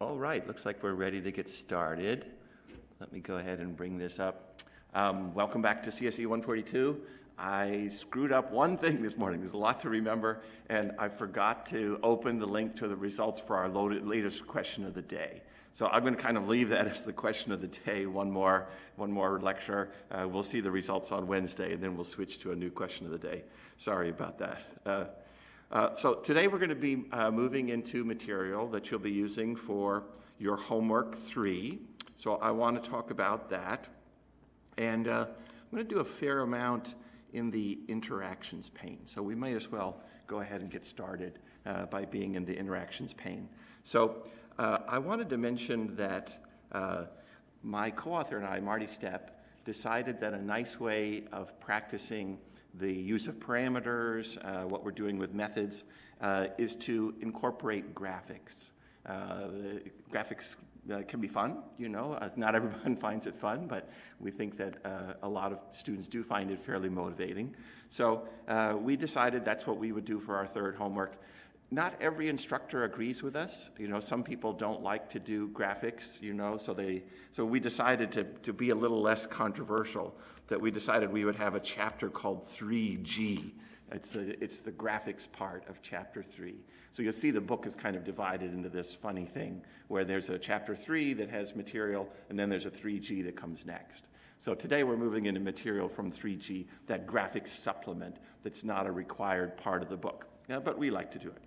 All right, looks like we're ready to get started. Let me go ahead and bring this up. Um, welcome back to CSE 142. I screwed up one thing this morning. There's a lot to remember, and I forgot to open the link to the results for our loaded, latest question of the day. So I'm going to kind of leave that as the question of the day. One more, one more lecture. Uh, we'll see the results on Wednesday, and then we'll switch to a new question of the day. Sorry about that. Uh, uh, so today we're going to be uh, moving into material that you'll be using for your homework three. So I want to talk about that, and uh, I'm going to do a fair amount in the interactions pane. So we might as well go ahead and get started uh, by being in the interactions pane. So uh, I wanted to mention that my co-author and I, Marty Stepp, decided that a nice way of practicing the use of parameters, uh, what we're doing with methods, uh, is to incorporate graphics. Uh, graphics uh, can be fun, you know. Uh, not everyone finds it fun, but we think that a lot of students do find it fairly motivating. So we decided that's what we would do for our third homework. Not every instructor agrees with us. You know, some people don't like to do graphics, you know, so they so we decided to, to be a little less controversial, that we decided we would have a chapter called 3G. It's the, it's the graphics part of chapter three. So you'll see the book is kind of divided into this funny thing where there's a chapter three that has material, and then there's a 3G that comes next. So today we're moving into material from 3G, that graphics supplement that's not a required part of the book. Yeah, but we like to do it.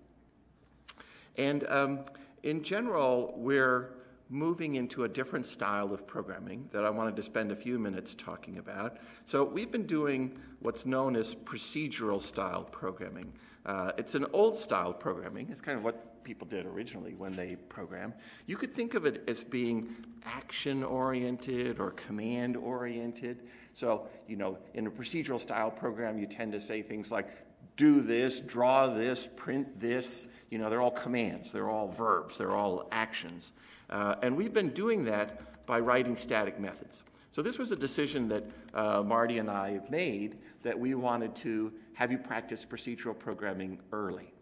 And um, in general, we're moving into a different style of programming that I wanted to spend a few minutes talking about. So we've been doing what's known as procedural style programming. Uh, it's an old style programming. It's kind of what people did originally when they programmed. You could think of it as being action oriented or command oriented. So, you know, in a procedural style program, you tend to say things like, do this, draw this, print this. You know, they're all commands, they're all verbs, they're all actions. Uh, and we've been doing that by writing static methods. So this was a decision that uh, Marty and I have made that we wanted to have you practice procedural programming early.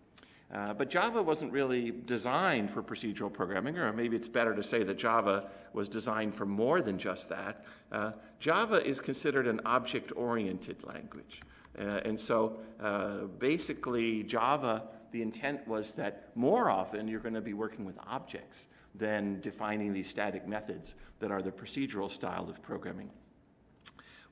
Uh, but Java wasn't really designed for procedural programming, or maybe it's better to say that Java was designed for more than just that. Uh, Java is considered an object oriented language. Uh, and so uh, basically, Java, the intent was that more often you're going to be working with objects than defining these static methods that are the procedural style of programming.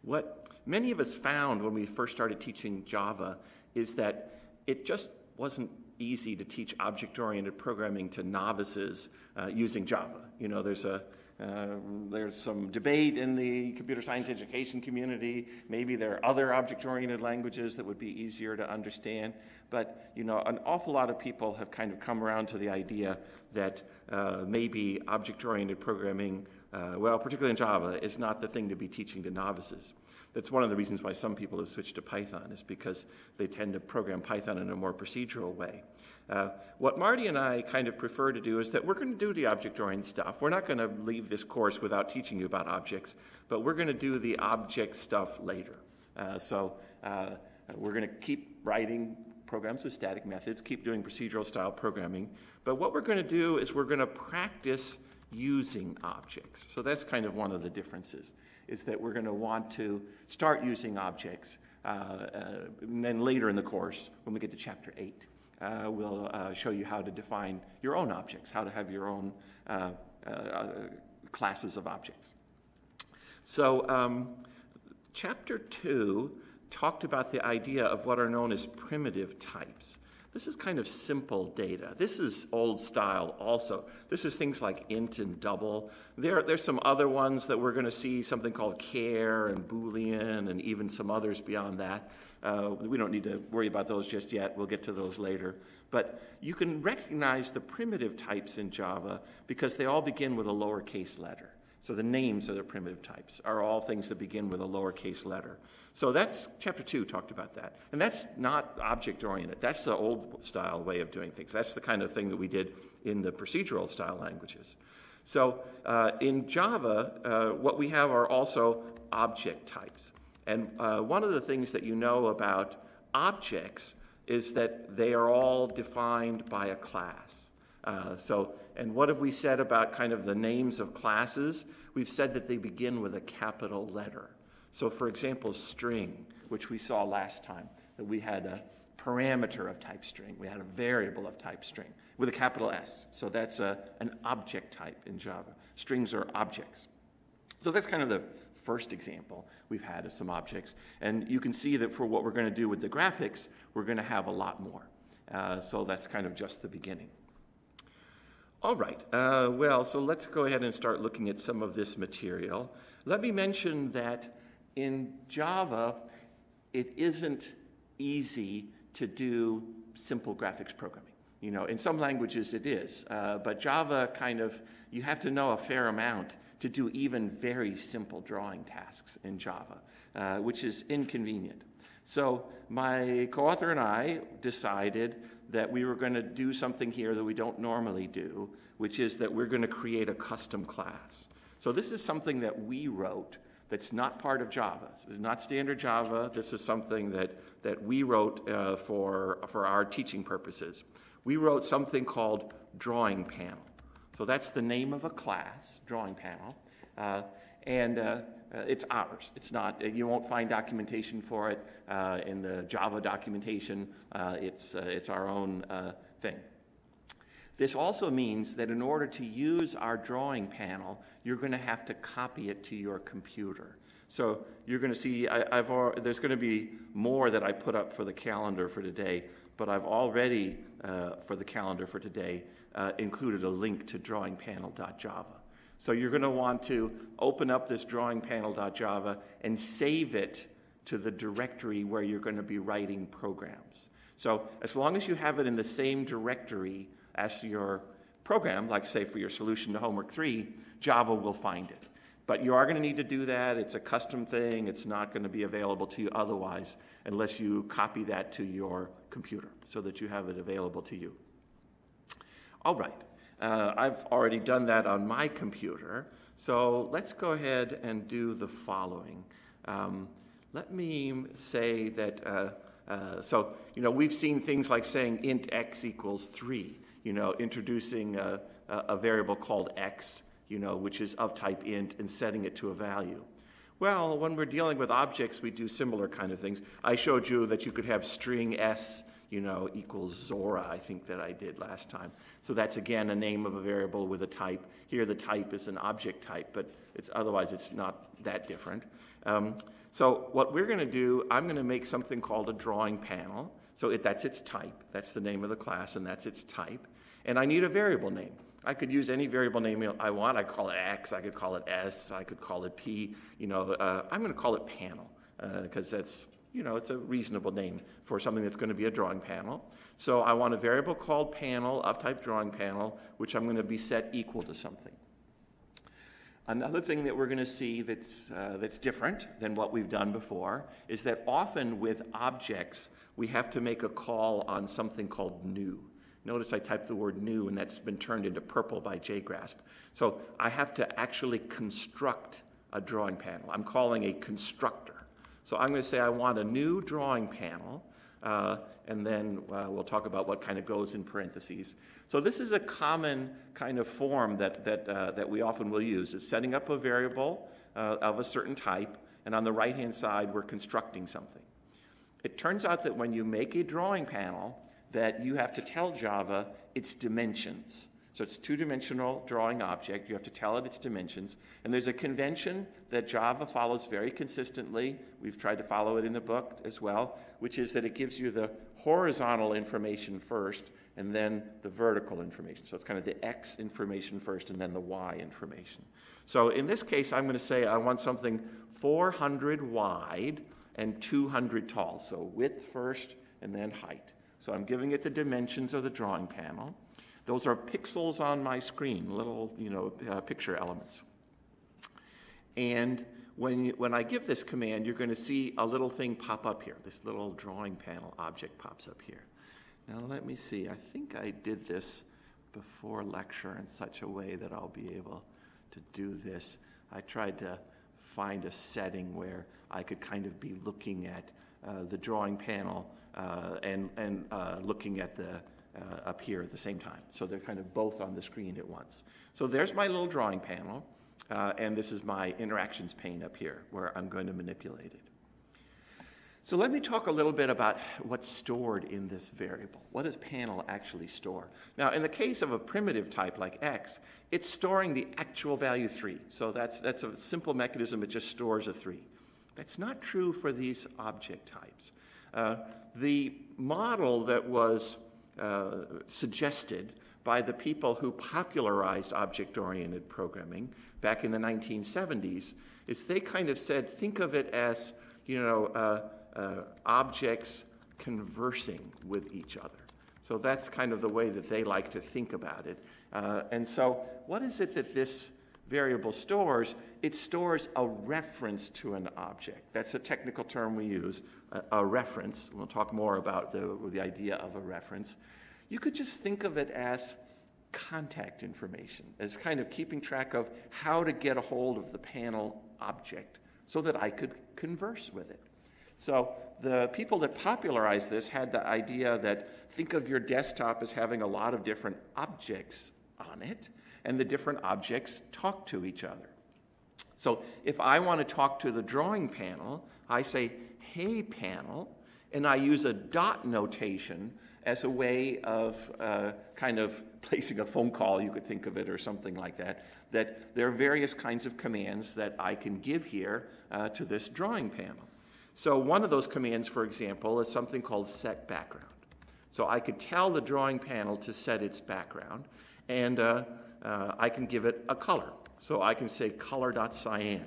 What many of us found when we first started teaching Java is that it just wasn't easy to teach object-oriented programming to novices uh, using Java. You know, there's a uh, there's some debate in the computer science education community. Maybe there are other object-oriented languages that would be easier to understand. But you know, an awful lot of people have kind of come around to the idea that uh, maybe object-oriented programming, uh, well, particularly in Java, is not the thing to be teaching to novices. That's one of the reasons why some people have switched to Python, is because they tend to program Python in a more procedural way. Uh, what Marty and I kind of prefer to do is that we're going to do the object-oriented stuff. We're not going to leave this course without teaching you about objects, but we're going to do the object stuff later. Uh, so uh, we're going to keep writing programs with static methods, keep doing procedural style programming, but what we're going to do is we're going to practice using objects. So that's kind of one of the differences, is that we're going to want to start using objects, uh, uh, and then later in the course, when we get to chapter 8, uh, will uh, show you how to define your own objects, how to have your own classes of objects. So, um, chapter 2 talked about the idea of what are known as primitive types. This is kind of simple data. This is old style also. This is things like int and double. There, there's some other ones that we're going to see, something called char and boolean and even some others beyond that. Uh, we don't need to worry about those just yet. We'll get to those later. But you can recognize the primitive types in Java because they all begin with a lowercase letter. So the names of the primitive types are all things that begin with a lowercase letter. So that's chapter two talked about that. And that's not object oriented. That's the old style way of doing things. That's the kind of thing that we did in the procedural style languages. So uh, in Java, uh, what we have are also object types. And uh, one of the things that you know about objects is that they are all defined by a class. Uh, so, and what have we said about kind of the names of classes? We've said that they begin with a capital letter. So, for example, string, which we saw last time, that we had a parameter of type string, we had a variable of type string with a capital S. So that's a, an object type in Java. Strings are objects. So that's kind of the first example we've had of some objects. And you can see that for what we're going to do with the graphics, we're going to have a lot more. Uh, so that's kind of just the beginning. All right, uh, well, so let's go ahead and start looking at some of this material. Let me mention that in Java, it isn't easy to do simple graphics programming. You know, in some languages it is, uh, but Java kind of, you have to know a fair amount to do even very simple drawing tasks in Java, uh, which is inconvenient. So my co-author and I decided that we were going to do something here that we don't normally do, which is that we're going to create a custom class. So this is something that we wrote that's not part of Java. This is not standard Java. This is something that, that we wrote uh, for, for our teaching purposes. We wrote something called Drawing Panel. So that's the name of a class, Drawing Panel. Uh, and uh, uh, it's ours. It's not, you won't find documentation for it uh, in the Java documentation. Uh, it's, uh, it's our own uh, thing. This also means that in order to use our drawing panel, you're going to have to copy it to your computer. So you're going to see, I, have there's going to be more that I put up for the calendar for today, but I've already, uh, for the calendar for today, uh, included a link to drawingpanel.java. So you're going to want to open up this drawingpanel.java and save it to the directory where you're going to be writing programs. So as long as you have it in the same directory as your program, like say for your solution to homework three, Java will find it. But you are going to need to do that. It's a custom thing. It's not going to be available to you otherwise unless you copy that to your computer so that you have it available to you. All right. Uh, I've already done that on my computer. So let's go ahead and do the following. Um, let me say that, uh, uh, so, you know, we've seen things like saying int x equals 3, you know, introducing a, a variable called x, you know, which is of type int, and setting it to a value. Well, when we're dealing with objects, we do similar kind of things. I showed you that you could have string s you know, equals Zora, I think that I did last time. So that's again a name of a variable with a type. Here the type is an object type, but it's otherwise it's not that different. Um, so what we're going to do, I'm going to make something called a drawing panel. So it, that's its type. That's the name of the class, and that's its type. And I need a variable name. I could use any variable name I want. I call it X. I could call it S. I could call it P. You know, uh, I'm going to call it panel because uh, that's you know, it's a reasonable name for something that's going to be a drawing panel. So I want a variable called panel of type drawing panel, which I'm going to be set equal to something. Another thing that we're going to see that's, uh, that's different than what we've done before is that often with objects, we have to make a call on something called new. Notice I typed the word new and that's been turned into purple by JGrasp. So I have to actually construct a drawing panel. I'm calling a constructor. So I'm going to say I want a new drawing panel, uh, and then uh, we'll talk about what kind of goes in parentheses. So this is a common kind of form that, that, uh, that we often will use. It's setting up a variable uh, of a certain type, and on the right-hand side, we're constructing something. It turns out that when you make a drawing panel, that you have to tell Java its dimensions. So it's two-dimensional drawing object. You have to tell it its dimensions. And there's a convention that Java follows very consistently. We've tried to follow it in the book as well, which is that it gives you the horizontal information first and then the vertical information. So it's kind of the X information first and then the Y information. So in this case, I'm going to say I want something 400 wide and 200 tall. So width first and then height. So I'm giving it the dimensions of the drawing panel. Those are pixels on my screen, little you know, uh, picture elements. And when, when I give this command, you're going to see a little thing pop up here. This little drawing panel object pops up here. Now let me see. I think I did this before lecture in such a way that I'll be able to do this. I tried to find a setting where I could kind of be looking at uh, the drawing panel uh, and, and uh, looking at the uh, up here at the same time. So they're kind of both on the screen at once. So there's my little drawing panel, uh, and this is my interactions pane up here where I'm going to manipulate it. So let me talk a little bit about what's stored in this variable. What does panel actually store? Now, in the case of a primitive type like x, it's storing the actual value 3. So that's, that's a simple mechanism. It just stores a 3. That's not true for these object types. Uh, the model that was uh, suggested by the people who popularized object-oriented programming back in the 1970s is they kind of said, think of it as, you know, uh, uh, objects conversing with each other. So that's kind of the way that they like to think about it. Uh, and so, what is it that this variable stores? It stores a reference to an object. That's a technical term we use, a, a reference. We'll talk more about the, the idea of a reference. You could just think of it as contact information, as kind of keeping track of how to get a hold of the panel object so that I could converse with it. So the people that popularized this had the idea that think of your desktop as having a lot of different objects on it, and the different objects talk to each other. So if I want to talk to the drawing panel, I say, hey panel, and I use a dot notation as a way of uh, kind of placing a phone call, you could think of it, or something like that. That there are various kinds of commands that I can give here uh, to this drawing panel. So one of those commands, for example, is something called set background. So I could tell the drawing panel to set its background, and uh, uh, I can give it a color. So I can say color.cyan.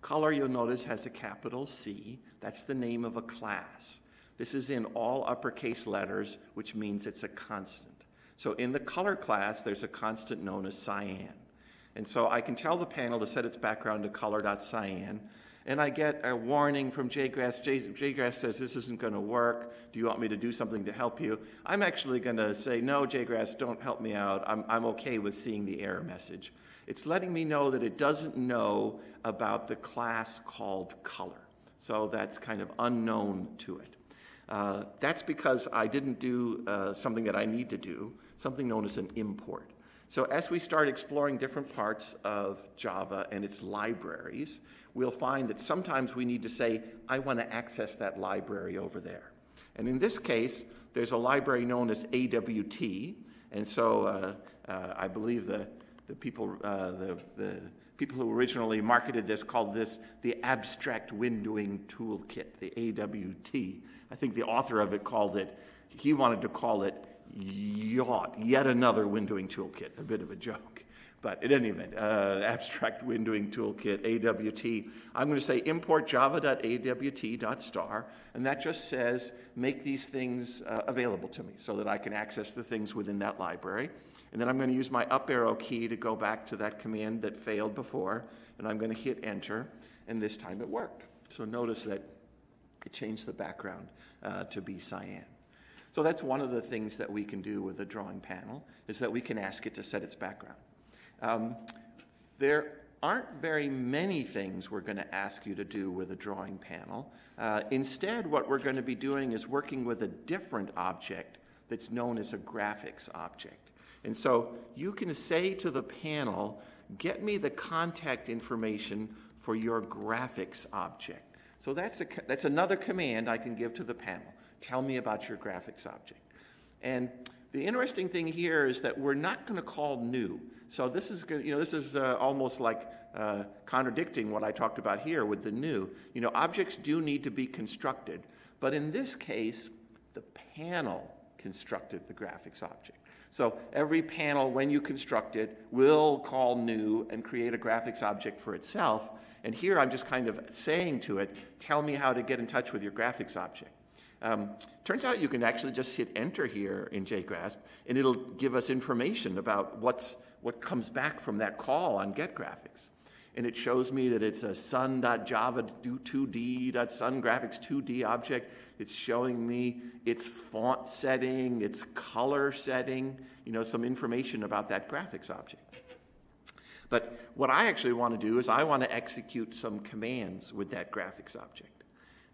Color, you'll notice, has a capital C. That's the name of a class. This is in all uppercase letters, which means it's a constant. So in the color class, there's a constant known as cyan. And so I can tell the panel to set its background to color.cyan, and I get a warning from JGrasp. JGrasp says this isn't going to work. Do you want me to do something to help you? I'm actually going to say, no, JGrasp, don't help me out. I'm, I'm okay with seeing the error message. It's letting me know that it doesn't know about the class called color. So that's kind of unknown to it. Uh, that's because I didn't do uh, something that I need to do, something known as an import. So as we start exploring different parts of Java and its libraries, we'll find that sometimes we need to say, I want to access that library over there. And in this case, there's a library known as AWT, and so uh, uh, I believe the, the, people, uh, the, the people who originally marketed this called this the Abstract Windowing Toolkit, the AWT. I think the author of it called it, he wanted to call it yacht, yet another windowing toolkit, a bit of a joke. But in any event, uh, abstract windowing toolkit, AWT. I'm going to say import java.awt.star, and that just says make these things uh, available to me so that I can access the things within that library. And then I'm going to use my up arrow key to go back to that command that failed before, and I'm going to hit enter, and this time it worked. So notice that it changed the background uh, to be cyan. So that's one of the things that we can do with a drawing panel, is that we can ask it to set its background. Um, there aren't very many things we're going to ask you to do with a drawing panel. Uh, instead, what we're going to be doing is working with a different object that's known as a graphics object. And so you can say to the panel, get me the contact information for your graphics object. So that's, a, that's another command I can give to the panel. Tell me about your graphics object. And the interesting thing here is that we're not going to call new. So this is, going you know, this is uh, almost like uh, contradicting what I talked about here with the new. You know, objects do need to be constructed, but in this case, the panel constructed the graphics object. So every panel, when you construct it, will call new and create a graphics object for itself. And here I'm just kind of saying to it, tell me how to get in touch with your graphics object. Um, turns out you can actually just hit enter here in JGrasp, and it'll give us information about what's, what comes back from that call on getGraphics. And it shows me that it's a sun.java2d.sungraphics2d object. It's showing me its font setting, its color setting, you know, some information about that graphics object. But what I actually want to do is I want to execute some commands with that graphics object.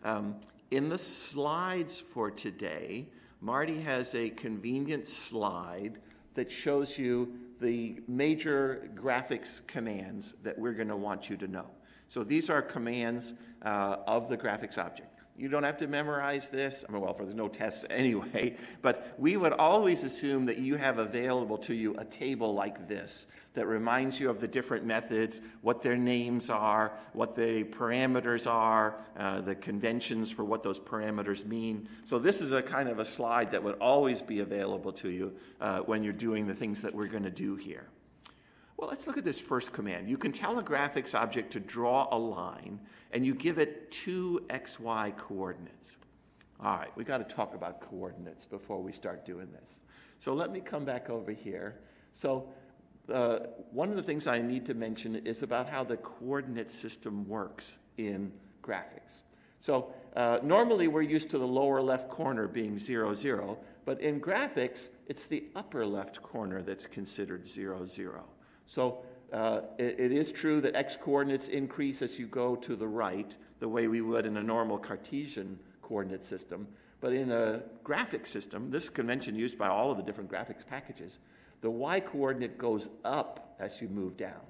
Um, in the slides for today, Marty has a convenient slide that shows you the major graphics commands that we're going to want you to know. So these are commands uh, of the graphics object. You don't have to memorize this. I mean, well, for there's no tests anyway, but we would always assume that you have available to you a table like this that reminds you of the different methods, what their names are, what the parameters are, uh, the conventions for what those parameters mean. So this is a kind of a slide that would always be available to you uh, when you're doing the things that we're going to do here. Well, let's look at this first command. You can tell a graphics object to draw a line, and you give it two xy coordinates. All right, we've got to talk about coordinates before we start doing this. So let me come back over here. So uh, one of the things I need to mention is about how the coordinate system works in graphics. So uh, normally we're used to the lower left corner being 0, 0, but in graphics, it's the upper left corner that's considered 0, 0. So uh, it, it is true that x coordinates increase as you go to the right, the way we would in a normal Cartesian coordinate system. But in a graphic system, this convention used by all of the different graphics packages, the y coordinate goes up as you move down.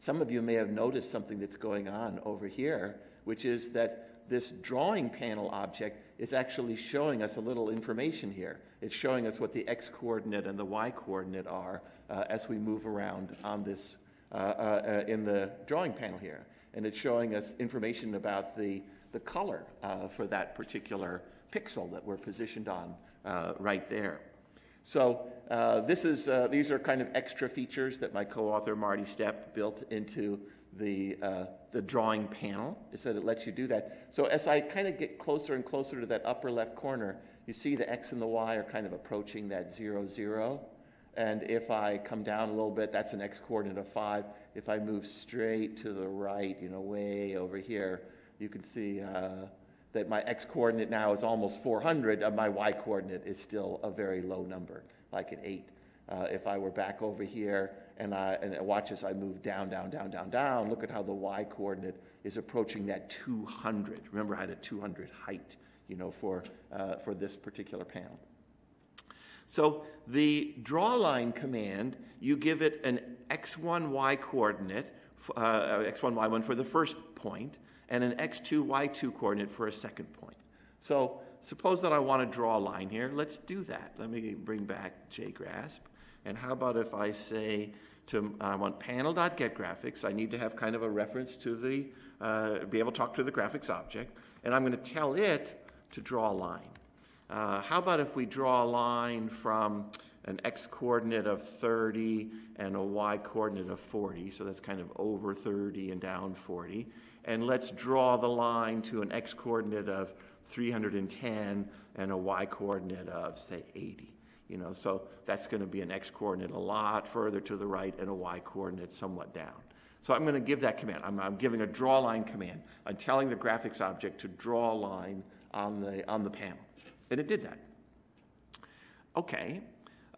Some of you may have noticed something that's going on over here, which is that this drawing panel object is actually showing us a little information here. It's showing us what the x coordinate and the y coordinate are uh, as we move around on this uh, uh, in the drawing panel here. And it's showing us information about the, the color uh, for that particular pixel that we're positioned on uh, right there. So uh, this is, these are kind of extra features that my co-author Marty Stepp built into the, uh, the drawing panel is that it lets you do that. So as I kind of get closer and closer to that upper left corner, you see the x and the y are kind of approaching that 0, 0. And if I come down a little bit, that's an x coordinate of 5. If I move straight to the right, you know, way over here, you can see uh, that my x coordinate now is almost 400, and my y coordinate is still a very low number, like an 8. Uh, if I were back over here and, I, and watch as I move down, down, down, down, down, look at how the y coordinate is approaching that 200. Remember, I had a 200 height, you know, for, uh, for this particular panel. So the draw line command, you give it an x1, y coordinate, uh, x1, y1 for the first point, and an x2, y2 coordinate for a second point. So suppose that I want to draw a line here. Let's do that. Let me bring back JGrasp. And how about if I say to, I want panel.getGraphics, I need to have kind of a reference to the, uh, be able to talk to the graphics object, and I'm going to tell it to draw a line. Uh, how about if we draw a line from an x coordinate of 30 and a y coordinate of 40, so that's kind of over 30 and down 40. And let's draw the line to an x coordinate of 310 and a y coordinate of, say, 80. You know, so that's going to be an x coordinate a lot further to the right and a y coordinate somewhat down. So I'm going to give that command. I'm, I'm giving a draw line command. I'm telling the graphics object to draw a line on the, on the panel. And it did that. Okay,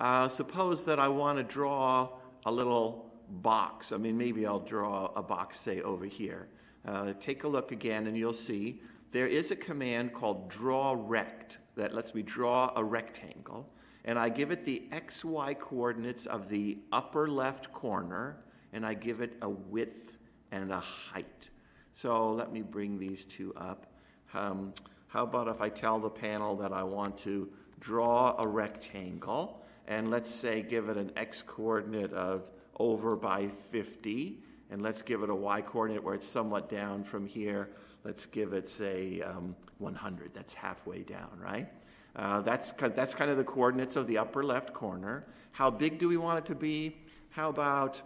uh, suppose that I want to draw a little box. I mean, maybe I'll draw a box, say, over here. Uh, take a look again, and you'll see there is a command called draw rect that lets me draw a rectangle and I give it the xy coordinates of the upper left corner, and I give it a width and a height. So let me bring these two up. Um, how about if I tell the panel that I want to draw a rectangle, and let's say give it an x coordinate of over by 50, and let's give it a y coordinate where it's somewhat down from here. Let's give it, say, um, 100. That's halfway down, right? Uh, that's, that's kind of the coordinates of the upper left corner. How big do we want it to be? How about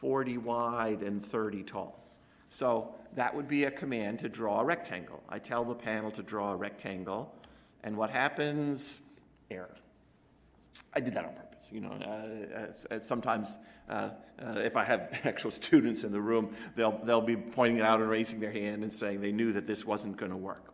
40 wide and 30 tall? So that would be a command to draw a rectangle. I tell the panel to draw a rectangle, and what happens? Error. I did that on purpose. You know, uh, uh, sometimes uh, if I have actual students in the room, they'll, they'll be pointing it out and raising their hand and saying they knew that this wasn't going to work.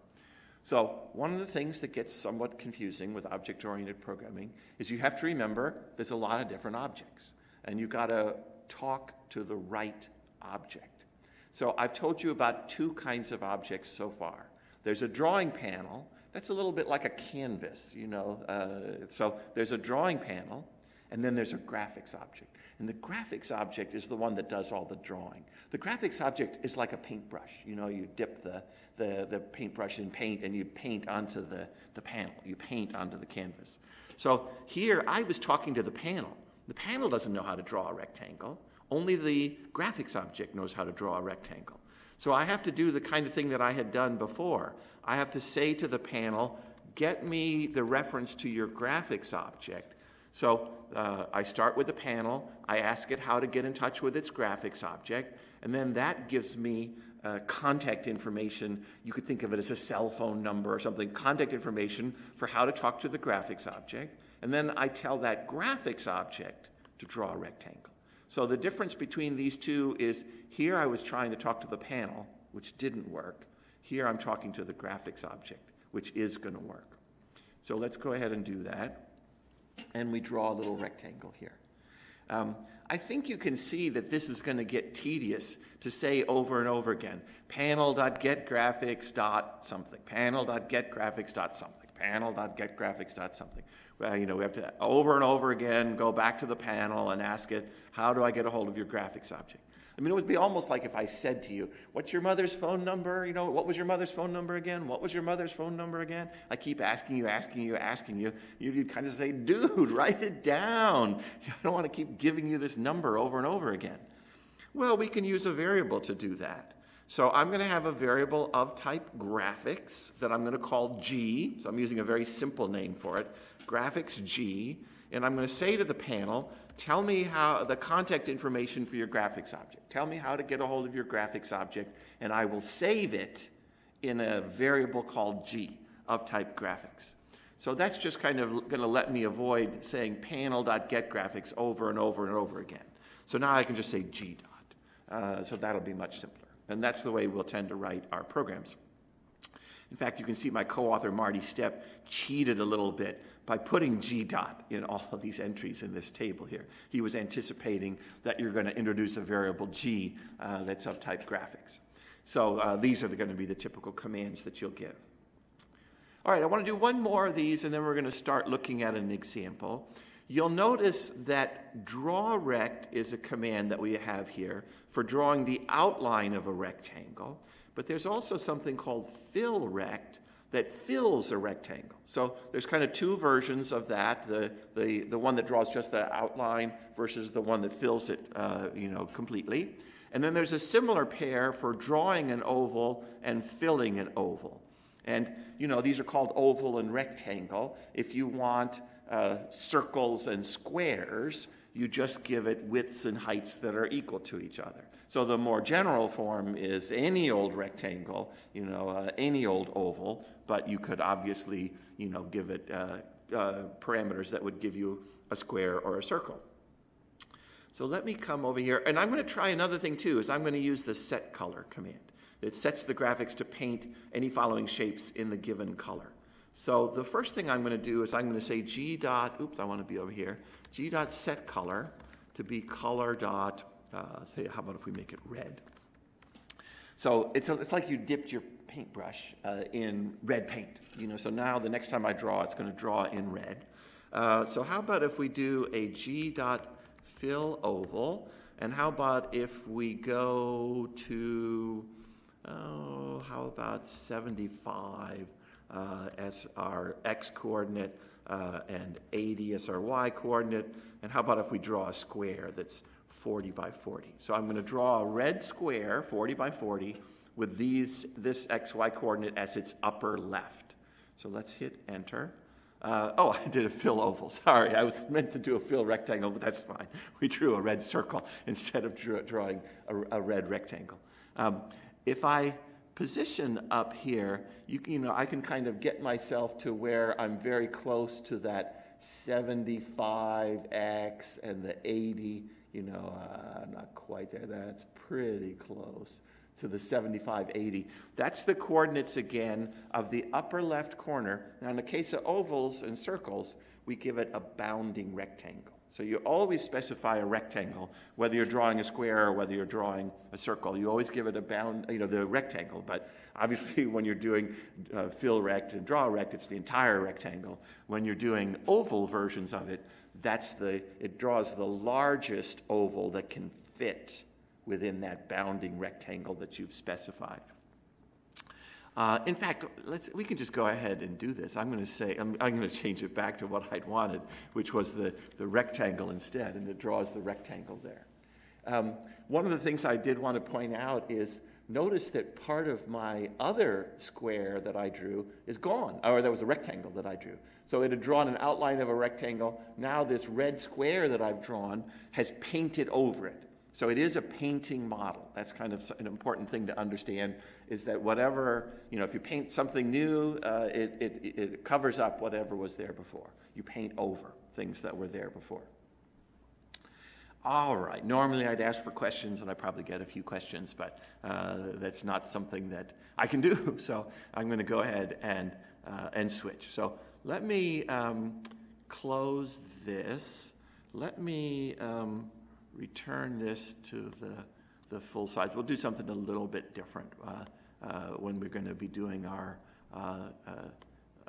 So one of the things that gets somewhat confusing with object-oriented programming is you have to remember there's a lot of different objects, and you've got to talk to the right object. So I've told you about two kinds of objects so far. There's a drawing panel that's a little bit like a canvas, you know. Uh, so there's a drawing panel, and then there's a graphics object. And the graphics object is the one that does all the drawing. The graphics object is like a paintbrush. You know, you dip the, the, the paintbrush in paint and you paint onto the, the panel. You paint onto the canvas. So here I was talking to the panel. The panel doesn't know how to draw a rectangle. Only the graphics object knows how to draw a rectangle. So I have to do the kind of thing that I had done before. I have to say to the panel, get me the reference to your graphics object. So uh, I start with the panel, I ask it how to get in touch with its graphics object, and then that gives me uh, contact information. You could think of it as a cell phone number or something, contact information for how to talk to the graphics object. And then I tell that graphics object to draw a rectangle. So the difference between these two is here I was trying to talk to the panel, which didn't work. Here I'm talking to the graphics object, which is going to work. So let's go ahead and do that. And we draw a little rectangle here. Um, I think you can see that this is going to get tedious to say over and over again. Panel.getGraphics dot something. Panel.getGraphics dot something. Panel.getGraphics dot something. Well, you know, we have to over and over again go back to the panel and ask it, how do I get a hold of your graphics object? I mean, it would be almost like if I said to you, What's your mother's phone number? You know, what was your mother's phone number again? What was your mother's phone number again? I keep asking you, asking you, asking you. You'd kind of say, Dude, write it down. I don't want to keep giving you this number over and over again. Well, we can use a variable to do that. So I'm going to have a variable of type graphics that I'm going to call G. So I'm using a very simple name for it, graphics G. And I'm going to say to the panel, tell me how the contact information for your graphics object. Tell me how to get a hold of your graphics object, and I will save it in a variable called G of type graphics. So that's just kind of going to let me avoid saying panel.getGraphics over and over and over again. So now I can just say G dot. Uh, so that'll be much simpler. And that's the way we'll tend to write our programs. In fact, you can see my co-author Marty Stepp cheated a little bit by putting G dot in all of these entries in this table here. He was anticipating that you're going to introduce a variable G uh, that's of type graphics. So uh, these are going to be the typical commands that you'll give. All right, I want to do one more of these, and then we're going to start looking at an example. You'll notice that drawRect is a command that we have here for drawing the outline of a rectangle, but there's also something called fill rect that fills a rectangle. So there's kind of two versions of that, the, the, the one that draws just the outline versus the one that fills it uh, you know, completely. And then there's a similar pair for drawing an oval and filling an oval. And, you know, these are called oval and rectangle. If you want uh, circles and squares, you just give it widths and heights that are equal to each other. So the more general form is any old rectangle, you know, uh, any old oval, but you could obviously, you know, give it uh, uh, parameters that would give you a square or a circle. So let me come over here, and I'm going to try another thing too, is I'm going to use the set color command. It sets the graphics to paint any following shapes in the given color. So the first thing I'm going to do is I'm going to say g dot, oops, I want to be over here, g dot set color to be color dot, uh, say, how about if we make it red? So it's, a, it's like you dipped your paintbrush uh, in red paint. You know, so now the next time I draw, it's going to draw in red. Uh, so how about if we do a g dot fill oval, and how about if we go to, oh, how about 75 uh, as our x coordinate uh, and 80 as our y coordinate, and how about if we draw a square that's 40 by 40? So I'm going to draw a red square, 40 by 40, with these, this xy coordinate as its upper left. So let's hit enter. Uh, oh, I did a fill oval. Sorry, I was meant to do a fill rectangle, but that's fine. We drew a red circle instead of draw, drawing a, a, red rectangle. Um, if I position up here, you, you know, I can kind of get myself to where I'm very close to that 75x and the 80, you know, uh, not quite there. That's pretty close to the 75, 80. That's the coordinates again of the upper left corner. Now, in the case of ovals and circles, we give it a bounding rectangle. So you always specify a rectangle, whether you're drawing a square or whether you're drawing a circle. You always give it a bound, you know, the rectangle. But obviously, when you're doing uh, fill rect and draw rect, it's the entire rectangle. When you're doing oval versions of it, that's the it draws the largest oval that can fit within that bounding rectangle that you've specified. Uh, in fact, let's, we can just go ahead and do this. I'm going to say, I'm, I'm going to change it back to what I'd wanted, which was the, the rectangle instead, and it draws the rectangle there. Um, one of the things I did want to point out is notice that part of my other square that I drew is gone, or that was a rectangle that I drew. So it had drawn an outline of a rectangle. Now this red square that I've drawn has painted over it. So it is a painting model. That's kind of an important thing to understand is that whatever, you know, if you paint something new, uh, it, it, it covers up whatever was there before. You paint over things that were there before. All right. Normally I'd ask for questions and I probably get a few questions, but uh, that's not something that I can do. So I'm going to go ahead and, uh, and switch. So let me um, close this. Let me. Um, return this to the, the full size. We'll do something a little bit different uh, uh, when we're going to be doing our, uh, uh,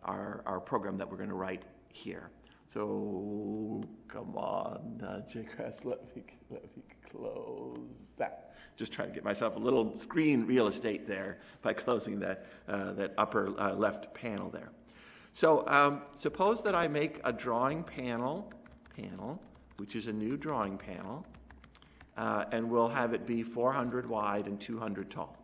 our, our program that we're going to write here. So come on, uh, JGrasp, let me, let me close that. Just trying to get myself a little screen real estate there by closing that, uh, that upper uh, left panel there. So um, suppose that I make a drawing panel, panel, which is a new drawing panel, uh, and we'll have it be 400 wide and 200 tall.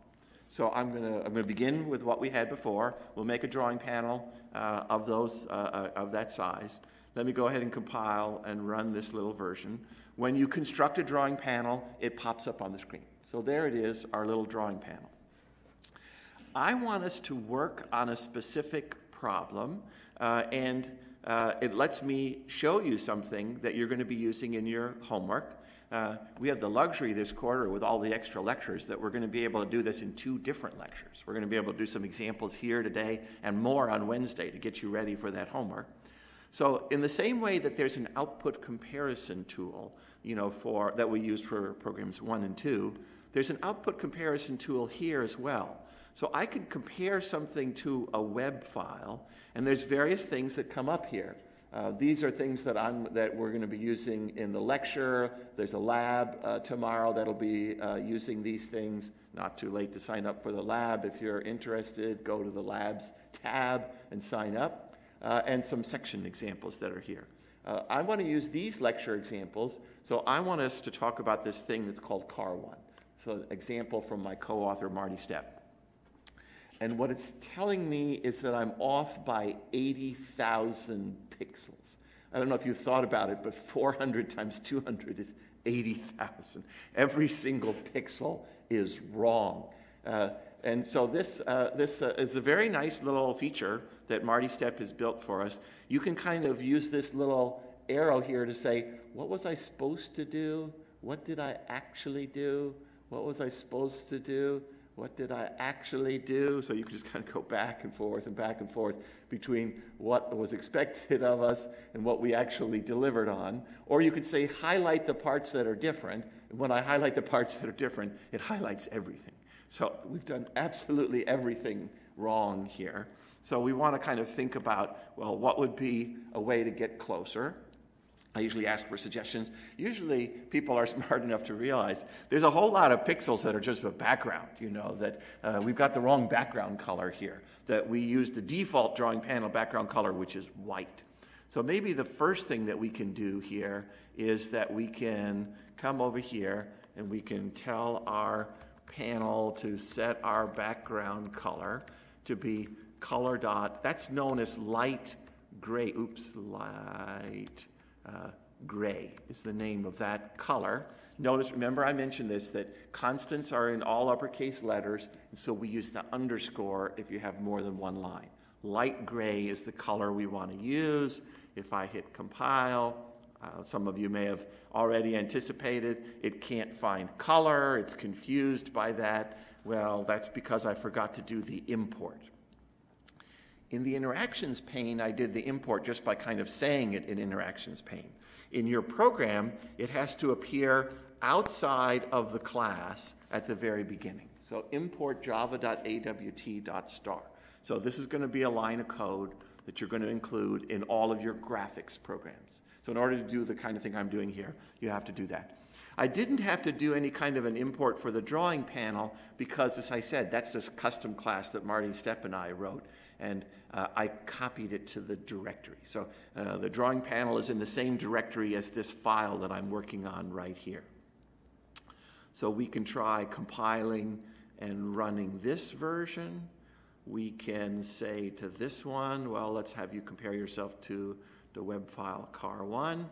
So I'm going to I'm going to begin with what we had before. We'll make a drawing panel uh, of those uh, uh, of that size. Let me go ahead and compile and run this little version. When you construct a drawing panel, it pops up on the screen. So there it is, our little drawing panel. I want us to work on a specific problem, uh, and uh, it lets me show you something that you're going to be using in your homework. Uh, we have the luxury this quarter with all the extra lectures that we're going to be able to do this in two different lectures. We're going to be able to do some examples here today and more on Wednesday to get you ready for that homework. So in the same way that there's an output comparison tool, you know, for that we use for programs one and two, there's an output comparison tool here as well. So I could compare something to a web file, and there's various things that come up here. Uh, these are things that, I'm, that we're going to be using in the lecture. There's a lab uh, tomorrow that'll be uh, using these things. Not too late to sign up for the lab. If you're interested, go to the labs tab and sign up. Uh, and some section examples that are here. Uh, I want to use these lecture examples. So I want us to talk about this thing that's called CAR1. So an example from my co-author, Marty Stepp. And what it's telling me is that I'm off by 80,000 pixels. I don't know if you've thought about it, but 400 times 200 is 80,000. Every single pixel is wrong. Uh, and so this, uh, this uh, is a very nice little feature that Marty Stepp has built for us. You can kind of use this little arrow here to say, what was I supposed to do? What did I actually do? What was I supposed to do? What did I actually do? So you can just kind of go back and forth and back and forth between what was expected of us and what we actually delivered on. Or you could say, highlight the parts that are different. And when I highlight the parts that are different, it highlights everything. So we've done absolutely everything wrong here. So we want to kind of think about, well, what would be a way to get closer? I usually ask for suggestions. Usually, people are smart enough to realize there's a whole lot of pixels that are just a background, you know, that uh, we've got the wrong background color here, that we use the default drawing panel background color, which is white. So maybe the first thing that we can do here is that we can come over here and we can tell our panel to set our background color to be color dot, that's known as light gray, oops, light uh, gray is the name of that color. Notice, remember I mentioned this, that constants are in all uppercase letters, and so we use the underscore if you have more than one line. Light gray is the color we want to use. If I hit compile, uh, some of you may have already anticipated, it can't find color, it's confused by that. Well, that's because I forgot to do the import. In the interactions pane, I did the import just by kind of saying it in interactions pane. In your program, it has to appear outside of the class at the very beginning. So import java.awt.star. So this is going to be a line of code that you're going to include in all of your graphics programs. So in order to do the kind of thing I'm doing here, you have to do that. I didn't have to do any kind of an import for the drawing panel because, as I said, that's this custom class that Marty Stepp and I wrote, and uh, I copied it to the directory. So uh, the drawing panel is in the same directory as this file that I'm working on right here. So we can try compiling and running this version. We can say to this one, well, let's have you compare yourself to the web file car1.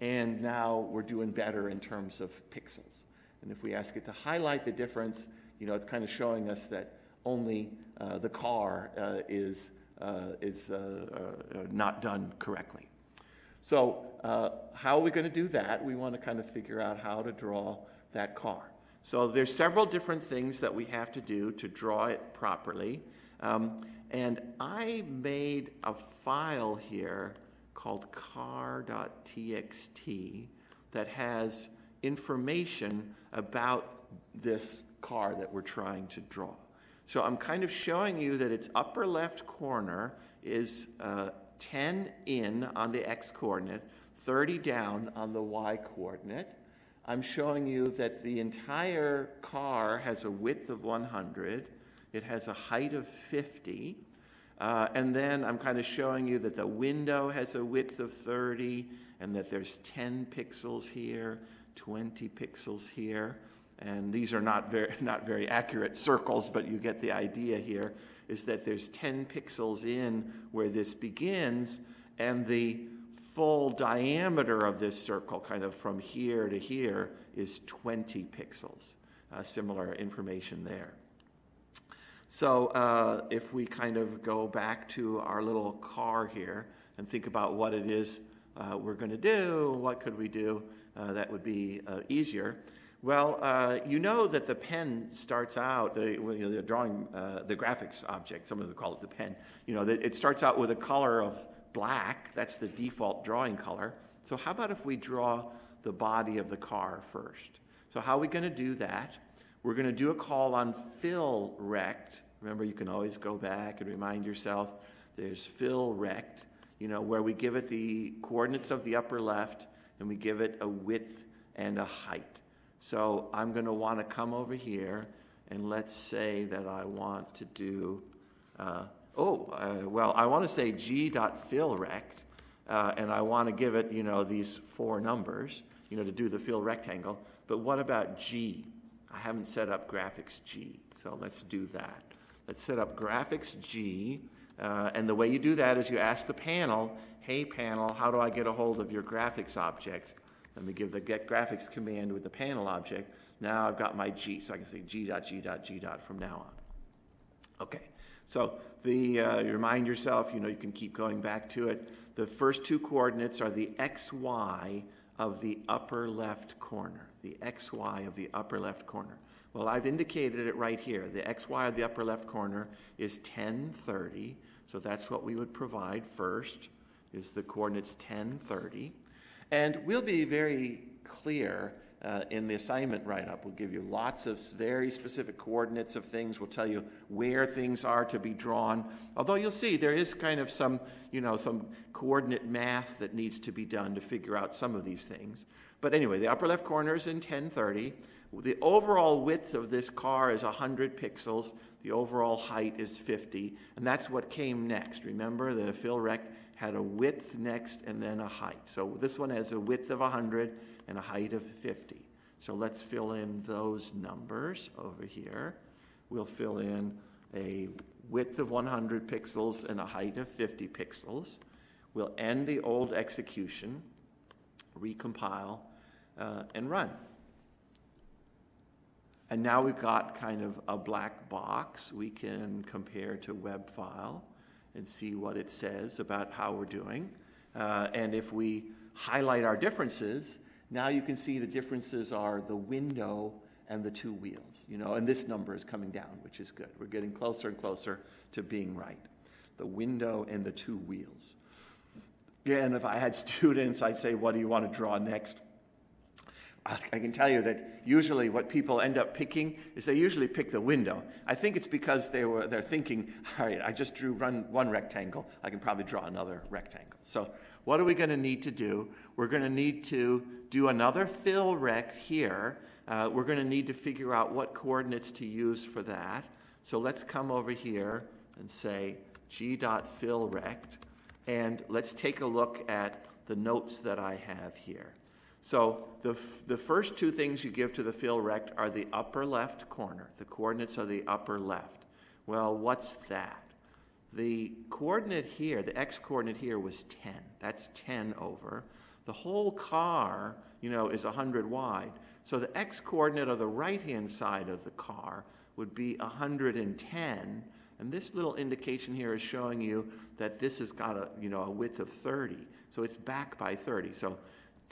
And now we're doing better in terms of pixels. And if we ask it to highlight the difference, you know, it's kind of showing us that only uh, the car uh, is, uh, is uh, uh, not done correctly. So how are we going to do that? We want to kind of figure out how to draw that car. So there's several different things that we have to do to draw it properly. Um, and I made a file here called car.txt that has information about this car that we're trying to draw. So I'm kind of showing you that its upper left corner is uh, 10 in on the x coordinate, 30 down on the y coordinate. I'm showing you that the entire car has a width of 100, it has a height of 50, uh, and then I'm kind of showing you that the window has a width of 30, and that there's 10 pixels here, 20 pixels here. And these are not very, not very accurate circles, but you get the idea here, is that there's 10 pixels in where this begins, and the full diameter of this circle, kind of from here to here, is 20 pixels. Uh, similar information there. So uh, if we kind of go back to our little car here and think about what it is uh, we're going to do, what could we do uh, that would be uh, easier? Well, uh, you know that the pen starts out, the, you know, the drawing, uh, the graphics object, some of them call it the pen, you know, that it starts out with a color of black. That's the default drawing color. So how about if we draw the body of the car first? So how are we going to do that? We're going to do a call on fill rect. Remember, you can always go back and remind yourself there's fill rect, you know, where we give it the coordinates of the upper left and we give it a width and a height. So I'm going to want to come over here and let's say that I want to do uh, oh, uh, well, I want to say g.fillRect, uh, and I want to give it, you know, these four numbers, you know, to do the fill rectangle. But what about g? I haven't set up graphics g, so let's do that. Let's set up graphics g, uh, and the way you do that is you ask the panel, hey panel, how do I get a hold of your graphics object? Let me give the get graphics command with the panel object. Now I've got my g, so I can say g dot g dot g.g.g. from now on. Okay, so the, uh, you remind yourself, you know, you can keep going back to it. The first two coordinates are the xy of the upper left corner, the xy of the upper left corner. Well, I've indicated it right here. The xy of the upper left corner is 1030, so that's what we would provide first, is the coordinates 1030. And we'll be very clear uh, in the assignment write-up. We'll give you lots of very specific coordinates of things. We'll tell you where things are to be drawn. Although you'll see there is kind of some, you know, some coordinate math that needs to be done to figure out some of these things. But anyway, the upper left corner is in 1030. The overall width of this car is 100 pixels. The overall height is 50. And that's what came next. Remember, the fill rect had a width next and then a height. So this one has a width of 100 and a height of 50. So let's fill in those numbers over here. We'll fill in a width of 100 pixels and a height of 50 pixels. We'll end the old execution, recompile, uh, and run. And now we've got kind of a black box we can compare to web file and see what it says about how we're doing. Uh, and if we highlight our differences, now you can see the differences are the window and the two wheels, you know, and this number is coming down, which is good. We're getting closer and closer to being right. The window and the two wheels. Yeah, and if I had students, I'd say, what do you want to draw next? I can tell you that usually what people end up picking is they usually pick the window. I think it's because they were, they're thinking, all right, I just drew run, one rectangle. I can probably draw another rectangle. So what are we going to need to do? We're going to need to do another fill rect here. Uh, we're going to need to figure out what coordinates to use for that. So let's come over here and say g dot fill rect. And let's take a look at the notes that I have here. So the, the first two things you give to the fill rect are the upper left corner. The coordinates are the upper left. Well, what's that? The coordinate here, the x coordinate here was 10. That's 10 over. The whole car, you know, is 100 wide. So the x coordinate of the right-hand side of the car would be 110. And this little indication here is showing you that this has got a, you know, a width of 30. So it's back by 30. So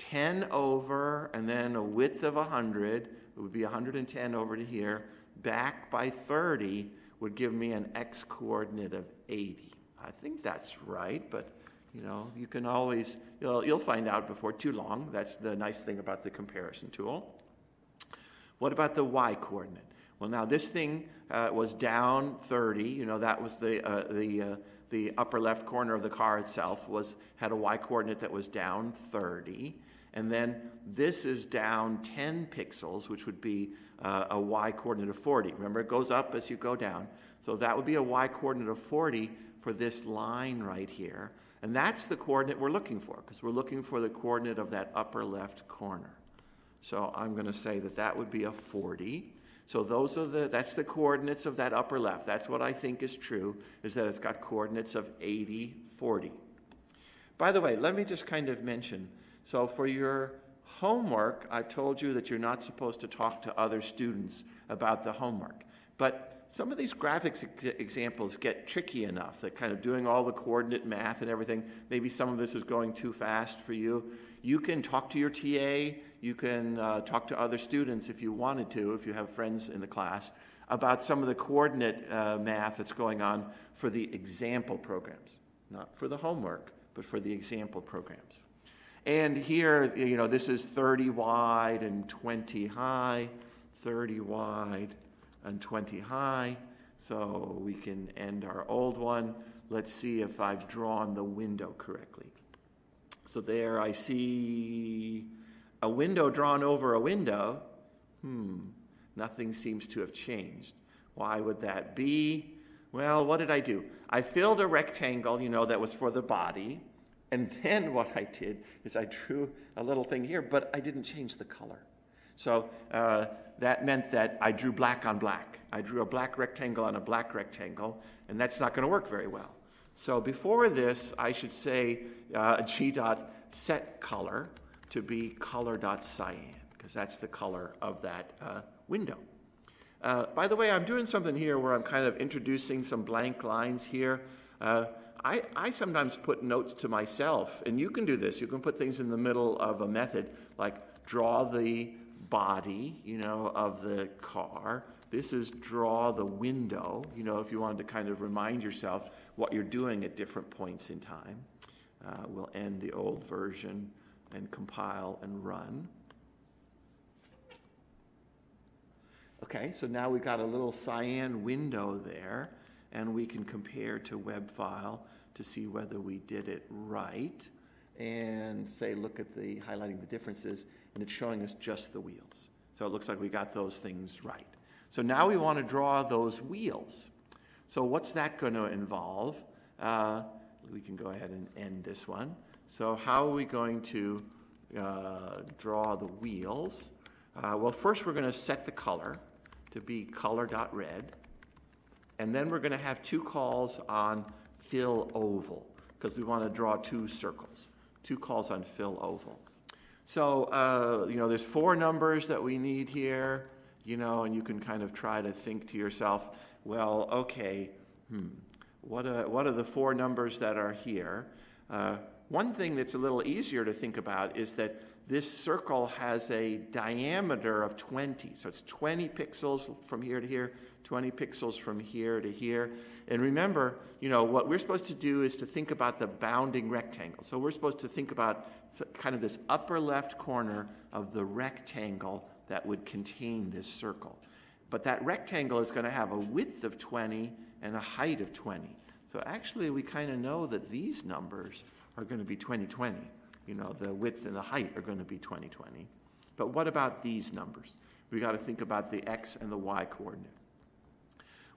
10 over and then a width of 100, it would be 110 over to here, back by 30 would give me an x coordinate of 80. I think that's right, but you know, you can always, you'll, you'll find out before too long. That's the nice thing about the comparison tool. What about the y coordinate? Well, now this thing uh, was down 30. You know, that was the, uh, the, uh, the upper left corner of the car itself was, had a y coordinate that was down 30. And then this is down 10 pixels, which would be uh, a y coordinate of 40. Remember, it goes up as you go down. So that would be a y coordinate of 40 for this line right here. And that's the coordinate we're looking for, because we're looking for the coordinate of that upper left corner. So I'm going to say that that would be a 40. So those are the, that's the coordinates of that upper left. That's what I think is true, is that it's got coordinates of 80, 40. By the way, let me just kind of mention, so for your homework, I've told you that you're not supposed to talk to other students about the homework. But some of these graphics examples get tricky enough that kind of doing all the coordinate math and everything, maybe some of this is going too fast for you. You can talk to your TA, you can uh, talk to other students if you wanted to, if you have friends in the class, about some of the coordinate uh, math that's going on for the example programs. Not for the homework, but for the example programs. And here, you know, this is 30 wide and 20 high, 30 wide and 20 high. So we can end our old one. Let's see if I've drawn the window correctly. So there I see a window drawn over a window. Hmm, nothing seems to have changed. Why would that be? Well, what did I do? I filled a rectangle, you know, that was for the body. And then what I did is I drew a little thing here, but I didn't change the color. So uh, that meant that I drew black on black. I drew a black rectangle on a black rectangle, and that's not going to work very well. So before this, I should say uh, g dot set color to be color dot cyan, because that's the color of that uh, window. Uh, by the way, I'm doing something here where I'm kind of introducing some blank lines here. I, I sometimes put notes to myself, and you can do this. You can put things in the middle of a method, like draw the body, you know, of the car. This is draw the window, you know, if you wanted to kind of remind yourself what you're doing at different points in time. Uh, we'll end the old version and compile and run. Okay, so now we've got a little cyan window there and we can compare to web file to see whether we did it right and say look at the highlighting the differences and it's showing us just the wheels. So it looks like we got those things right. So now we want to draw those wheels. So what's that going to involve? Uh, we can go ahead and end this one. So how are we going to uh, draw the wheels? Uh, well, first we're going to set the color to be color.red. And then we're going to have two calls on fill oval because we want to draw two circles. Two calls on fill oval. So, uh, you know, there's four numbers that we need here, you know, and you can kind of try to think to yourself, well, okay, hmm, what are, what are the four numbers that are here? Uh, one thing that's a little easier to think about is that this circle has a diameter of 20. So it's 20 pixels from here to here, 20 pixels from here to here. And remember, you know, what we're supposed to do is to think about the bounding rectangle. So we're supposed to think about kind of this upper left corner of the rectangle that would contain this circle. But that rectangle is going to have a width of 20 and a height of 20. So actually, we kind of know that these numbers are going to be 2020. You know, the width and the height are going to be 2020. But what about these numbers? We got to think about the x and the y coordinate.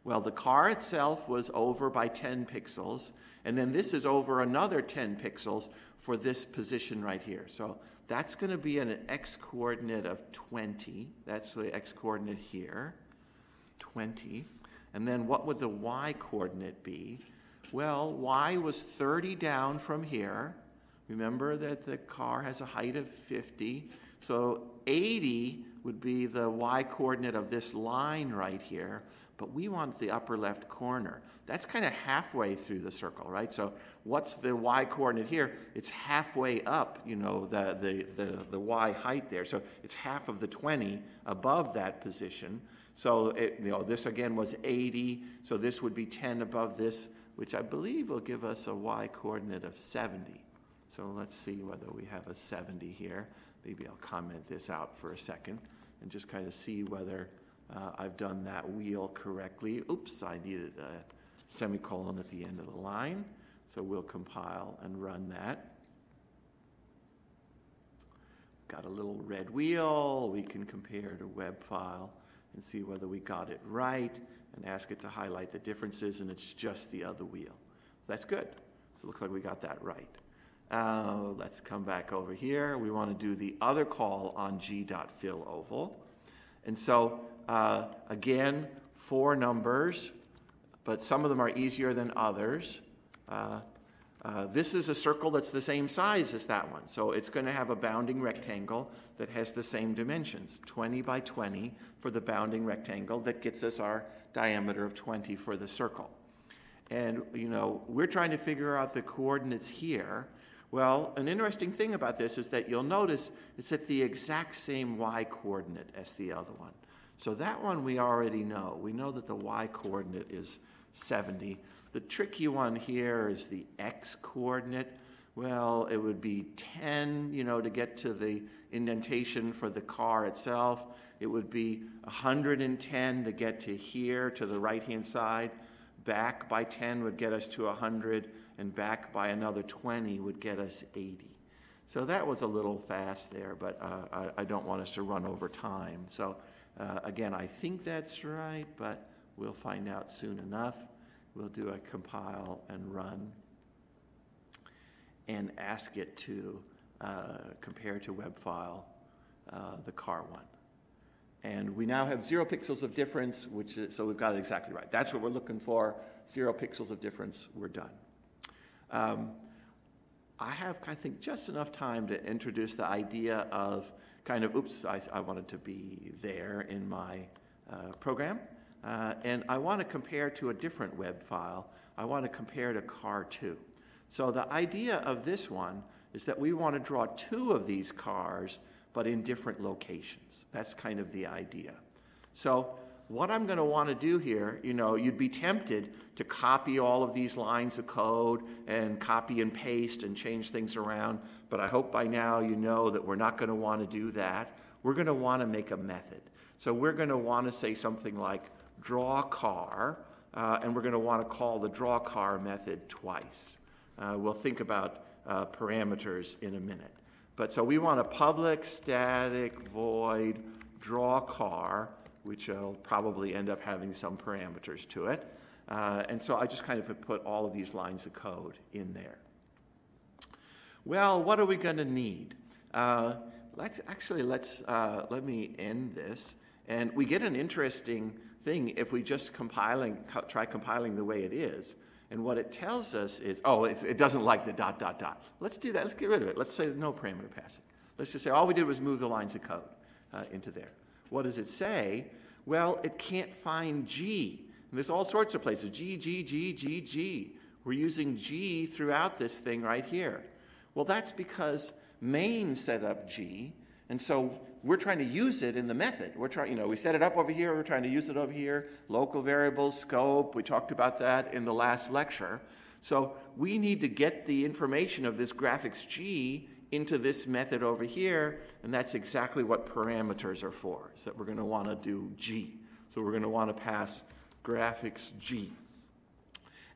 Well, the car itself was over by 10 pixels, and then this is over another 10 pixels for this position right here. So that's going to be an x coordinate of 20. That's the x coordinate here, 20. And then what would the y coordinate be? Well, y was 30 down from here. Remember that the car has a height of 50. So 80 would be the y coordinate of this line right here, but we want the upper left corner. That's kind of halfway through the circle, right? So what's the y coordinate here? It's halfway up, you know, the, the, the, the y height there. So it's half of the 20 above that position. So it, you know, this again was 80, so this would be 10 above this which I believe will give us a y coordinate of 70. So let's see whether we have a 70 here. Maybe I'll comment this out for a second and just kind of see whether uh, I've done that wheel correctly. Oops, I needed a semicolon at the end of the line. So we'll compile and run that. Got a little red wheel. We can compare to web file and see whether we got it right and ask it to highlight the differences, and it's just the other wheel. That's good. So it looks like we got that right. Uh, let's come back over here. We want to do the other call on g.fill oval. And so, uh, again, four numbers, but some of them are easier than others. Uh, uh, this is a circle that's the same size as that one. So it's going to have a bounding rectangle that has the same dimensions 20 by 20 for the bounding rectangle that gets us our diameter of 20 for the circle. And, you know, we're trying to figure out the coordinates here. Well, an interesting thing about this is that you'll notice it's at the exact same y coordinate as the other one. So that one we already know. We know that the y coordinate is 70. The tricky one here is the x coordinate. Well, it would be 10, you know, to get to the indentation for the car itself. It would be 110 to get to here, to the right-hand side. Back by 10 would get us to 100, and back by another 20 would get us 80. So that was a little fast there, but uh, I, I, don't want us to run over time. So uh, again, I think that's right, but we'll find out soon enough. We'll do a compile and run and ask it to uh, compare to web file uh, the car one. And we now have zero pixels of difference, which is, so we've got it exactly right. That's what we're looking for. Zero pixels of difference, we're done. Um, I have, I think, just enough time to introduce the idea of kind of, oops, I, I wanted to be there in my uh, program. Uh, and I want to compare to a different web file. I want to compare to car2. So the idea of this one is that we want to draw two of these cars but in different locations. That's kind of the idea. So what I'm going to want to do here, you know, you'd be tempted to copy all of these lines of code and copy and paste and change things around, but I hope by now you know that we're not going to want to do that. We're going to want to make a method. So we're going to want to say something like draw car, uh, and we're going to want to call the draw car method twice. Uh, we'll think about uh, parameters in a minute. But so we want a public static void draw car, which will probably end up having some parameters to it. Uh, and so I just kind of put all of these lines of code in there. Well, what are we going to need? Uh, let's actually let's uh, let me end this, and we get an interesting thing if we just compiling try compiling the way it is. And what it tells us is, oh, it, it, doesn't like the dot, dot, dot. Let's do that. Let's get rid of it. Let's say no parameter passing. Let's just say all we did was move the lines of code uh, into there. What does it say? Well, it can't find G. And there's all sorts of places. G, G, G, G, G. We're using G throughout this thing right here. Well, that's because main set up G, and so we're trying to use it in the method. We're trying, you know, we set it up over here, we're trying to use it over here. Local variables, scope, we talked about that in the last lecture. So we need to get the information of this graphics G into this method over here, and that's exactly what parameters are for, is that we're going to want to do G. So we're going to want to pass graphics G.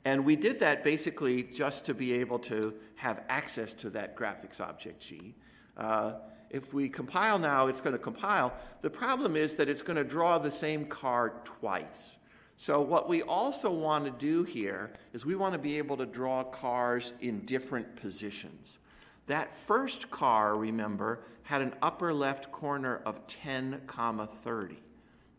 And we did that basically just to be able to have access to that graphics object G. Uh, if we compile now, it's going to compile. The problem is that it's going to draw the same car twice. So what we also want to do here is we want to be able to draw cars in different positions. That first car, remember, had an upper left corner of 10 comma 30.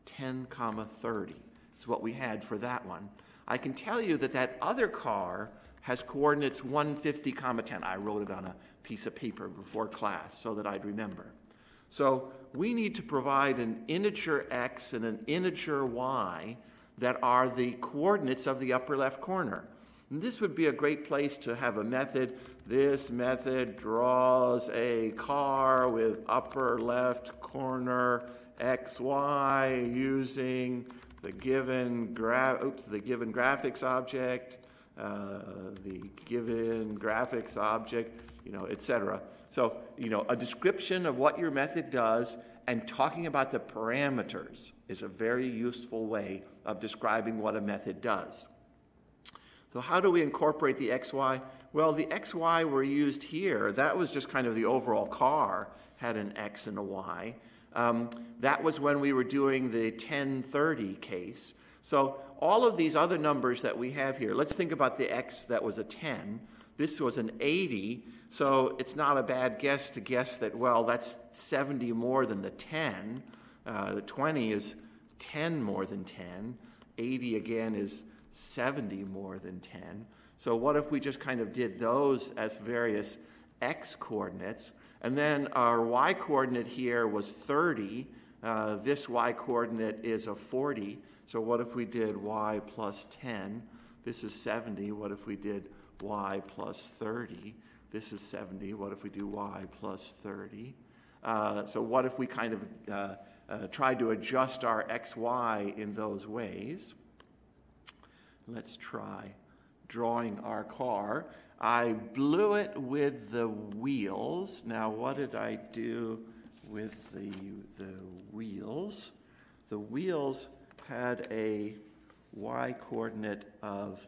10 comma 30 is what we had for that one. I can tell you that that other car has coordinates 150 comma 10. I wrote it on a piece of paper before class so that I'd remember. So we need to provide an integer x and an integer y that are the coordinates of the upper left corner. And this would be a great place to have a method. This method draws a car with upper left corner xy using the given gra- oops, the given graphics object, uh, the given graphics object, you know, etc. So, you know, a description of what your method does and talking about the parameters is a very useful way of describing what a method does. So how do we incorporate the XY? Well, the XY were used here. That was just kind of the overall car had an X and a Y. Um, that was when we were doing the 1030 case. So all of these other numbers that we have here, let's think about the X that was a 10. This was an 80, so it's not a bad guess to guess that, well, that's 70 more than the 10. Uh, the 20 is 10 more than 10. 80 again is 70 more than 10. So what if we just kind of did those as various x coordinates? And then our y coordinate here was 30. Uh, this y coordinate is a 40. So what if we did y plus 10? This is 70. What if we did y plus 30. This is 70. What if we do y plus 30? Uh, so what if we kind of uh, uh, tried to adjust our xy in those ways? Let's try drawing our car. I blew it with the wheels. Now, what did I do with the, the wheels? The wheels had a y coordinate of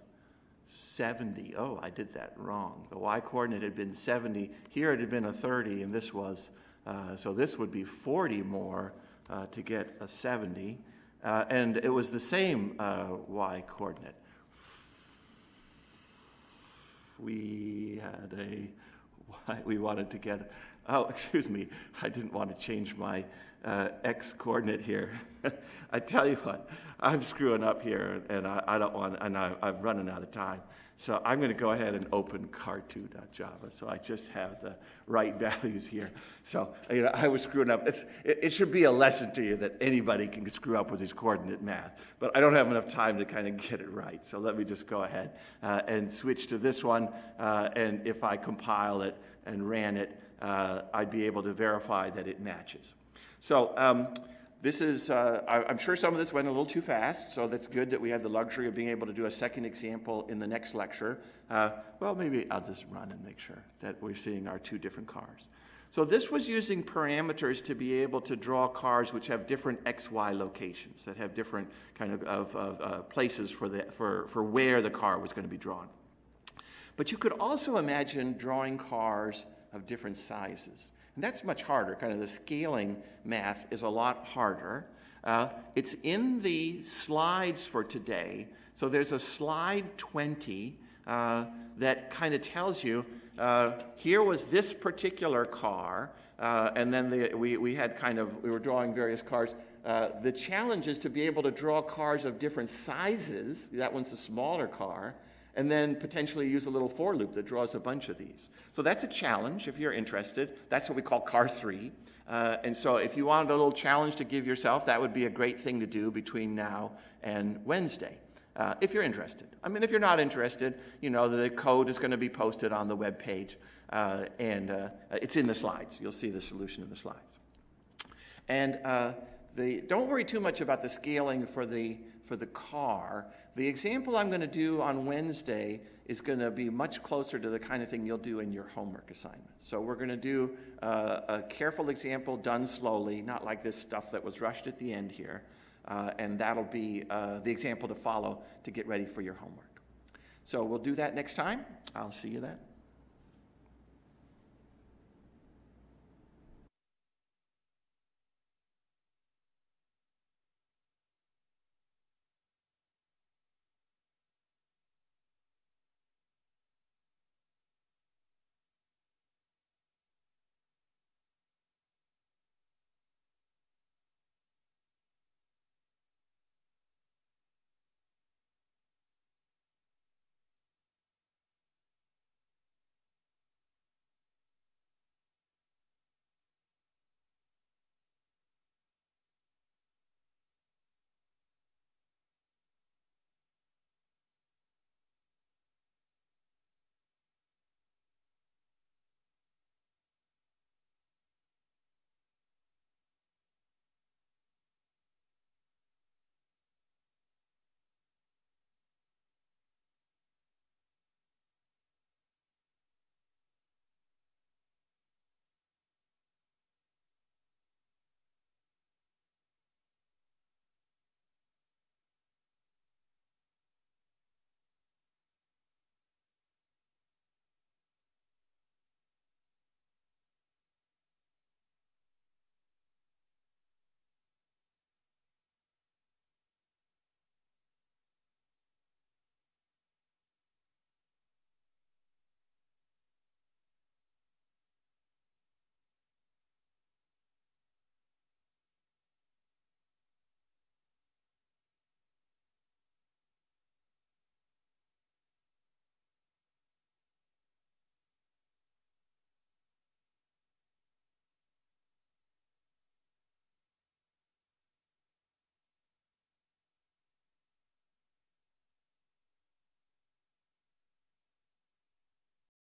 70. Oh, I did that wrong. The y coordinate had been 70. Here it had been a 30, and this was, uh, so this would be 40 more uh, to get a 70. Uh, and it was the same uh, y coordinate. We had a, we wanted to get, oh, excuse me, I didn't want to change my uh, x coordinate here. I tell you what, I'm screwing up here and I, I don't want, and I, I'm running out of time. So I'm going to go ahead and open car2.java. So I just have the right values here. So you know, I was screwing up. It, it, should be a lesson to you that anybody can screw up with his coordinate math. But I don't have enough time to kind of get it right. So let me just go ahead uh, and switch to this one. Uh, and if I compile it and ran it, uh, I'd be able to verify that it matches. So um, this is, uh, I, am sure some of this went a little too fast, so that's good that we have the luxury of being able to do a second example in the next lecture. Uh, well, maybe I'll just run and make sure that we're seeing our two different cars. So this was using parameters to be able to draw cars which have different XY locations, that have different kind of, of, of uh, places for, the, for, for where the car was going to be drawn. But you could also imagine drawing cars of different sizes. And that's much harder. Kind of the scaling math is a lot harder. Uh, it's in the slides for today. So there's a slide 20 uh, that kind of tells you uh, here was this particular car, uh, and then the, we, we had kind of, we were drawing various cars. Uh, the challenge is to be able to draw cars of different sizes. That one's a smaller car and then potentially use a little for loop that draws a bunch of these. So that's a challenge if you're interested. That's what we call car three. Uh, and so if you wanted a little challenge to give yourself, that would be a great thing to do between now and Wednesday. uh, if you're interested. I mean, if you're not interested, you know, the code is going to be posted on the web page, uh, and uh, it's in the slides. You'll see the solution in the slides. And uh, the, don't worry too much about the scaling for the, for the car. The example I'm going to do on Wednesday is going to be much closer to the kind of thing you'll do in your homework assignment. So we're going to do uh, a careful example done slowly, not like this stuff that was rushed at the end here. Uh, and that'll be uh, the example to follow to get ready for your homework. So we'll do that next time. I'll see you then.